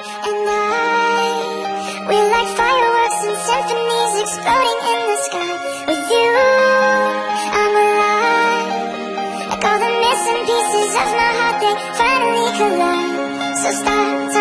and I We're like fireworks and symphonies exploding in the sky. With you, I'm alive. Like all the missing pieces of my heart, they finally collide. So stop